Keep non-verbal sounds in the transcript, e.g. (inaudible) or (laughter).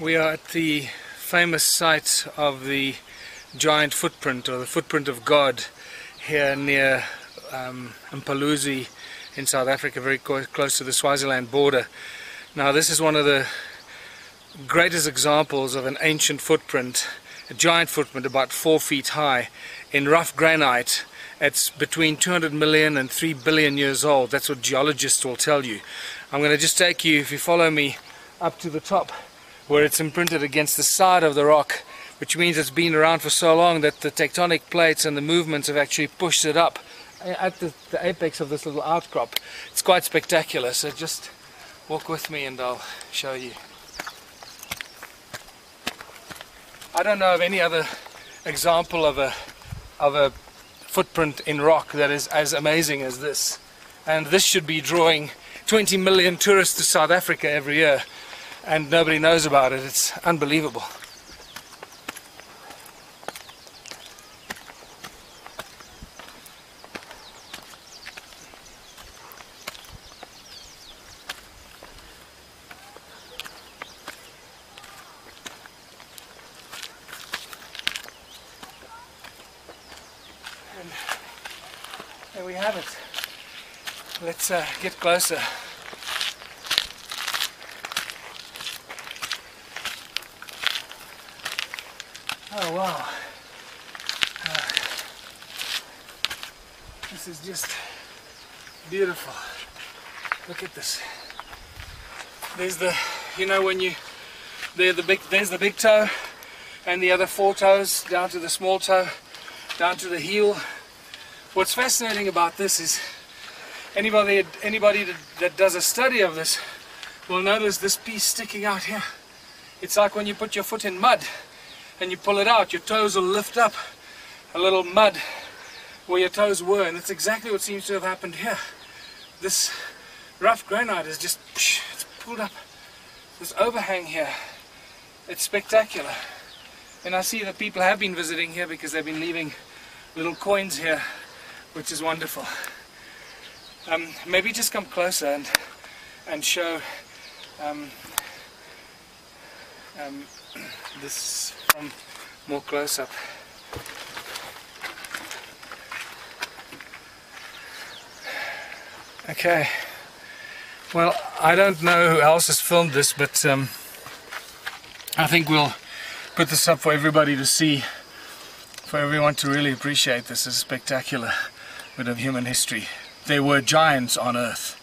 We are at the famous site of the giant footprint or the footprint of God here near um, Mpeluzi in South Africa, very close to the Swaziland border. Now this is one of the greatest examples of an ancient footprint, a giant footprint about four feet high in rough granite. It's between 200 million and 3 billion years old. That's what geologists will tell you. I'm going to just take you, if you follow me, up to the top where it's imprinted against the side of the rock which means it's been around for so long that the tectonic plates and the movements have actually pushed it up at the, the apex of this little outcrop. It's quite spectacular so just walk with me and I'll show you. I don't know of any other example of a of a footprint in rock that is as amazing as this and this should be drawing 20 million tourists to South Africa every year and nobody knows about it. It's unbelievable. And there we have it. Let's uh, get closer. Wow. Uh, this is just beautiful. Look at this. There's the, you know when you, there the big, there's the big toe and the other four toes down to the small toe, down to the heel. What's fascinating about this is anybody, anybody that does a study of this will notice this piece sticking out here. It's like when you put your foot in mud and you pull it out, your toes will lift up a little mud where your toes were, and that's exactly what seems to have happened here. This rough granite is just it's pulled up. This overhang here, it's spectacular. And I see that people have been visiting here because they've been leaving little coins here, which is wonderful. Um, maybe just come closer and and show um, um, (clears throat) this from more close up. Okay, well I don't know who else has filmed this but um, I think we'll put this up for everybody to see, for everyone to really appreciate this is a spectacular bit of human history. There were giants on earth.